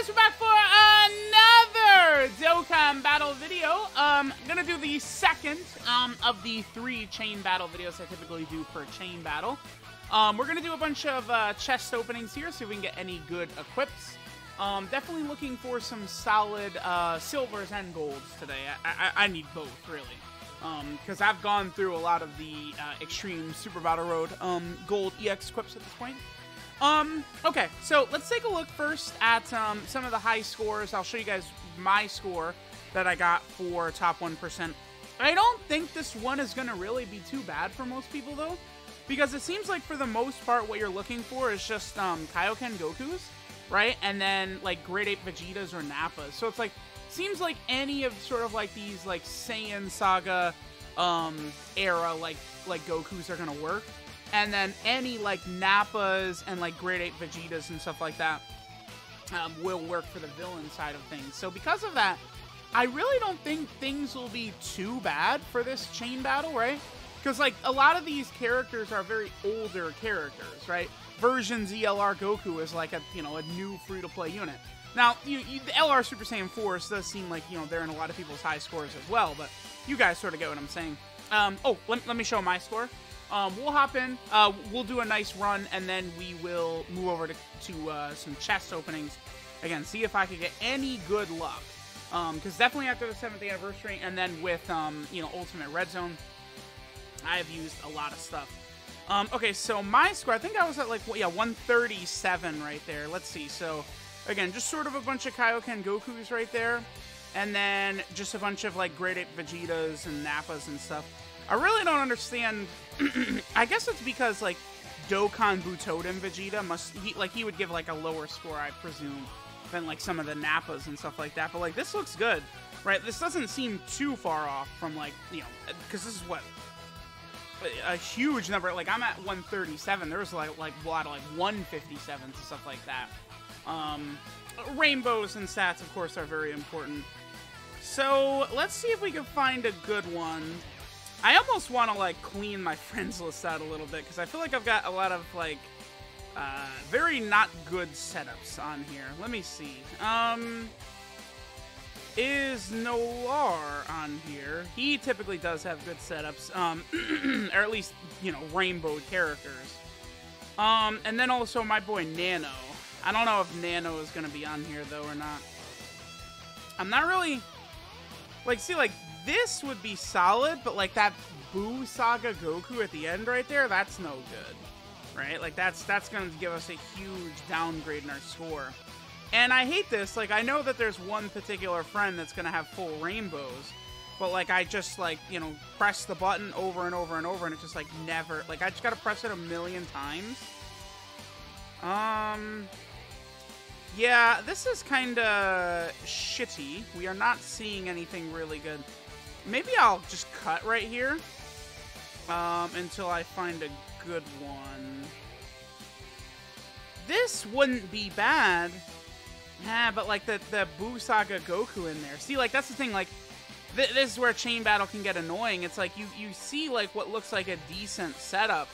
guys, we're back for another Dokkan battle video. Um, I'm gonna do the second um, of the three chain battle videos I typically do per chain battle. Um, we're gonna do a bunch of uh, chest openings here, see if we can get any good equips. Um, definitely looking for some solid uh, silvers and golds today. I, I, I need both, really. Because I've gone through a lot of the uh, extreme Super Battle Road um, gold EX equips at this point. Um, okay, so let's take a look first at um, some of the high scores. I'll show you guys my score that I got for top 1%. I don't think this one is going to really be too bad for most people, though, because it seems like for the most part what you're looking for is just um, Kaioken Gokus, right? And then, like, Great Ape Vegetas or Nappas. So it's like, seems like any of sort of like these, like, Saiyan Saga um, era, like, like Gokus are going to work and then any like Nappas and like Great Ape Vegetas and stuff like that um, will work for the villain side of things. So because of that, I really don't think things will be too bad for this chain battle, right? Because like a lot of these characters are very older characters, right? Version ZLR Goku is like a you know a new free to play unit. Now, you, you, the LR Super Saiyan 4 does seem like you know they're in a lot of people's high scores as well, but you guys sort of get what I'm saying. Um, oh, let, let me show my score. Um, we'll hop in, uh, we'll do a nice run, and then we will move over to, to uh, some chest openings. Again, see if I can get any good luck. Because um, definitely after the 7th anniversary, and then with, um, you know, Ultimate Red Zone, I have used a lot of stuff. Um, okay, so my score, I think I was at like, yeah, 137 right there. Let's see. So, again, just sort of a bunch of Kaioken Gokus right there. And then just a bunch of like Great Ape Vegetas and Nappas and stuff. I really don't understand. I guess it's because like Dokkan Butoden Vegeta must he like he would give like a lower score, I presume, than like some of the Nappas and stuff like that. But like this looks good, right? This doesn't seem too far off from like you know because this is what a huge number. Like I'm at 137. There's like like a lot of like 157s and stuff like that. Um, rainbows and stats, of course, are very important. So let's see if we can find a good one. I almost want to like clean my friends list out a little bit because I feel like I've got a lot of like uh, very not good setups on here. Let me see. Um, is Noir on here? He typically does have good setups, um, or at least you know rainbow characters. Um, and then also my boy Nano. I don't know if Nano is gonna be on here though or not. I'm not really like see like this would be solid, but like that Buu Saga Goku at the end right there, that's no good. Right? Like that's that's going to give us a huge downgrade in our score. And I hate this. Like I know that there's one particular friend that's going to have full rainbows, but like I just like, you know, press the button over and over and over and it just like never like I just got to press it a million times. Um yeah, this is kind of shitty. We are not seeing anything really good. Maybe I'll just cut right here um, until I find a good one. This wouldn't be bad. Yeah, but like the, the Buu Saga Goku in there. See, like that's the thing, like th this is where chain battle can get annoying. It's like you, you see like what looks like a decent setup,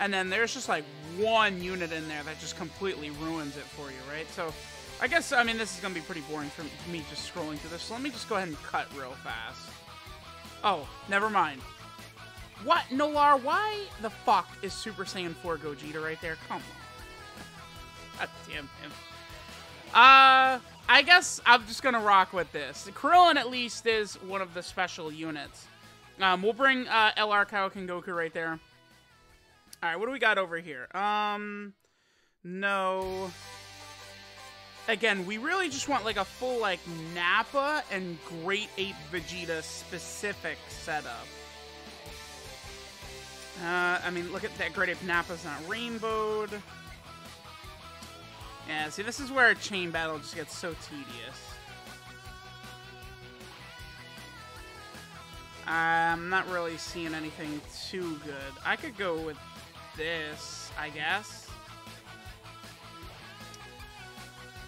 and then there's just like one unit in there that just completely ruins it for you, right? So I guess, I mean, this is going to be pretty boring for me just scrolling through this. So let me just go ahead and cut real fast. Oh, never mind. What? Noir, why the fuck is Super Saiyan 4 Gogeta right there? Come on. God damn him. Uh, I guess I'm just gonna rock with this. Krillin at least is one of the special units. Um, we'll bring uh, LR Kaioken Goku right there. Alright, what do we got over here? Um, no again, we really just want like a full like Nappa and Great Ape Vegeta specific setup. Uh, I mean, look at that Great Ape Nappa's not rainbowed. Yeah, see, this is where a chain battle just gets so tedious. I'm not really seeing anything too good. I could go with this, I guess.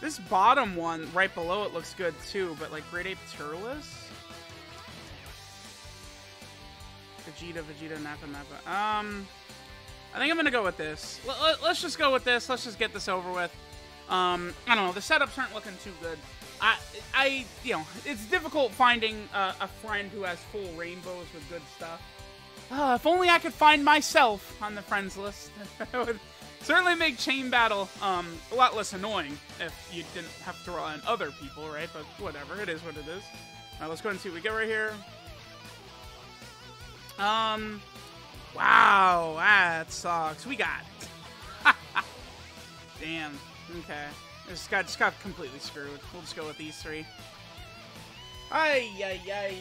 This bottom one, right below it, looks good too, but like Great Ape Turles? Vegeta, Vegeta, Nappa, Nappa. Um, I think I'm gonna go with this. L let's just go with this. Let's just get this over with. Um, I don't know. The setups aren't looking too good. I, I, you know, it's difficult finding a, a friend who has full rainbows with good stuff. Uh, if only I could find myself on the friends list. it would certainly make chain battle um, a lot less annoying if you didn't have to rely on other people, right? But whatever, it is what it is. All right, let's go and see what we get right here. Um, wow, that sucks. We got. Damn. Okay. Just got just got completely screwed. We'll just go with these three. Ay ay ay.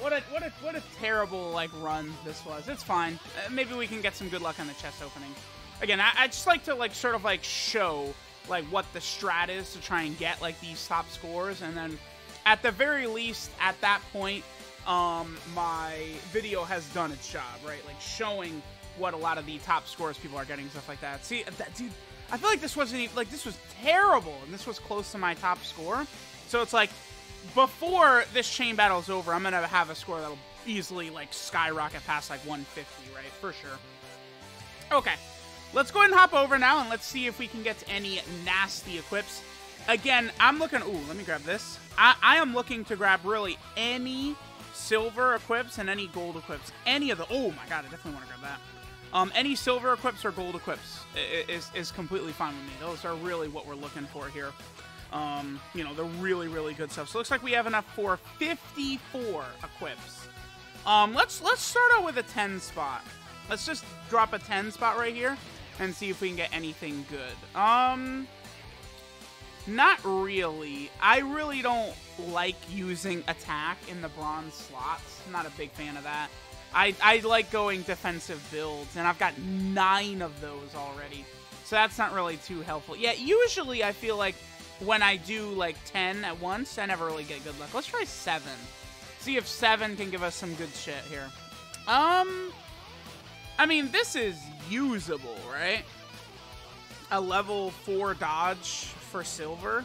What a what a what a terrible like run this was. It's fine. Uh, maybe we can get some good luck on the chest opening. Again, I, I just like to like sort of like show like what the strat is to try and get like these top scores, and then at the very least at that point, um, my video has done its job, right? Like showing what a lot of the top scores people are getting, stuff like that. See, that, dude, I feel like this wasn't even, like, this was terrible, and this was close to my top score. So it's like, before this chain battle is over, I'm going to have a score that'll easily, like, skyrocket past, like, 150, right? For sure. Okay. Let's go ahead and hop over now, and let's see if we can get any nasty equips. Again, I'm looking... Ooh, let me grab this. I, I am looking to grab really any silver equips and any gold equips. Any of the... Oh, my God, I definitely want to grab that. Um, any silver equips or gold equips is, is completely fine with me. Those are really what we're looking for here. Um, you know, they're really, really good stuff. So it looks like we have enough for 54 equips. Um, let's let's start out with a 10 spot. Let's just drop a 10 spot right here and see if we can get anything good. Um, not really. I really don't like using attack in the bronze slots. Not a big fan of that. I, I like going defensive builds, and I've got nine of those already. So that's not really too helpful. Yeah, usually I feel like when I do like 10 at once, I never really get good luck. Let's try 7. See if 7 can give us some good shit here. Um, I mean, this is usable, right? A level 4 dodge for silver.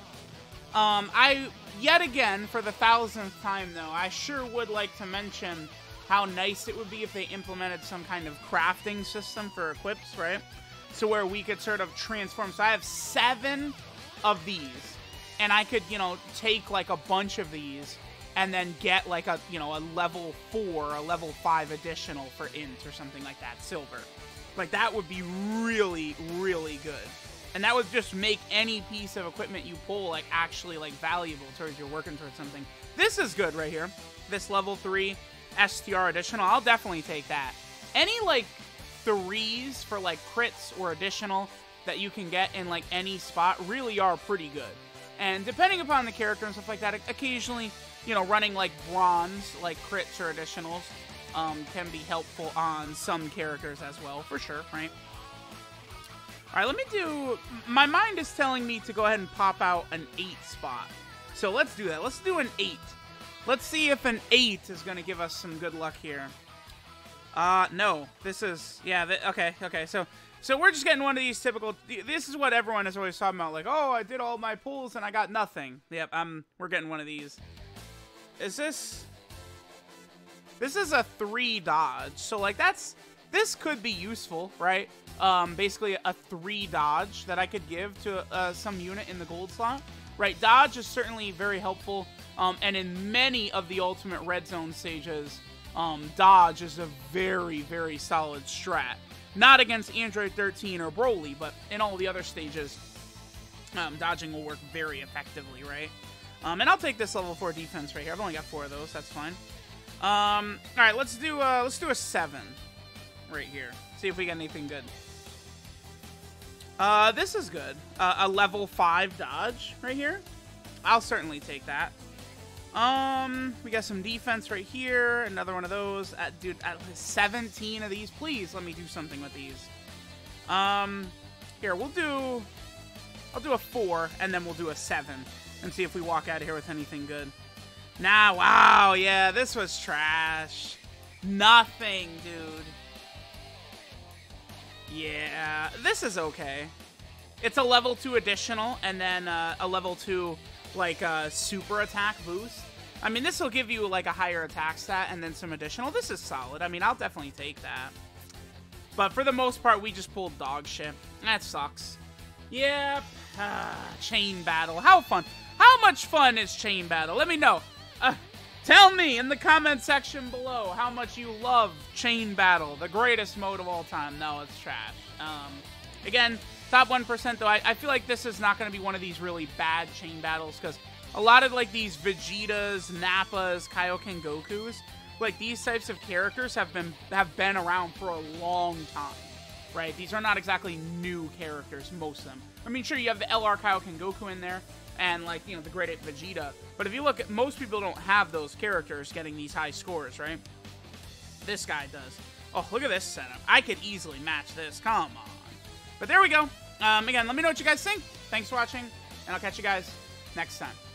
Um, I, yet again, for the thousandth time though, I sure would like to mention how nice it would be if they implemented some kind of crafting system for equips, right? So where we could sort of transform. So I have seven of these, and I could, you know, take like a bunch of these and then get like a, you know, a level four, a level five additional for int or something like that, silver. Like that would be really, really good. And that would just make any piece of equipment you pull like actually like valuable towards you're working towards something. This is good right here. This level three STR additional, I'll definitely take that. Any, like, threes for, like, crits or additional that you can get in, like, any spot really are pretty good. And depending upon the character and stuff like that, occasionally, you know, running, like, bronze, like, crits or additionals um, can be helpful on some characters as well, for sure, right? All right, let me do... My mind is telling me to go ahead and pop out an 8 spot. So let's do that. Let's do an 8. Let's see if an 8 is going to give us some good luck here. Uh, no. This is... Yeah, th okay, okay. So, so we're just getting one of these typical... This is what everyone is always talking about. Like, oh, I did all my pulls and I got nothing. Yep, I'm, we're getting one of these. Is this... This is a 3 dodge. So, like, that's... This could be useful, right? Um, basically a 3 dodge that I could give to uh, some unit in the gold slot. Right, dodge is certainly very helpful um, and in many of the Ultimate Red Zone stages, um, dodge is a very, very solid strat. Not against Android 13 or Broly, but in all the other stages, um, dodging will work very effectively, right? Um, and I'll take this level 4 defense right here. I've only got four of those. That's fine. Um, all right, let's do uh, let's do a seven right here. See if we get anything good. Uh, this is good. Uh, a level five dodge right here. I'll certainly take that. Um, we got some defense right here. Another one of those. Dude, at 17 of these. Please let me do something with these. Um, here, we'll do... I'll do a 4, and then we'll do a 7. And see if we walk out of here with anything good. Nah, wow, yeah, this was trash. Nothing, dude. Yeah, this is okay. It's a level 2 additional, and then uh, a level 2 like a uh, super attack boost. I mean, this will give you like a higher attack stat and then some additional. This is solid. I mean, I'll definitely take that. But for the most part, we just pulled dog shit. That sucks. Yep. Ah, chain battle. How fun. How much fun is chain battle? Let me know. Uh, tell me in the comment section below how much you love chain battle, the greatest mode of all time. No, it's trash. Um, again, top 1% though. I, I feel like this is not going to be one of these really bad chain battles because a lot of like these Vegetas, Nappas, Kaioken Gokus, like these types of characters have been have been around for a long time right? These are not exactly new characters, most of them. I mean, sure, you have the LR Kaioken Goku in there, and, like, you know, the Great Ape Vegeta. But if you look at, most people don't have those characters getting these high scores, right? This guy does. Oh, look at this setup. I could easily match this. Come on. But there we go. Um, again, let me know what you guys think. Thanks for watching, and I'll catch you guys next time.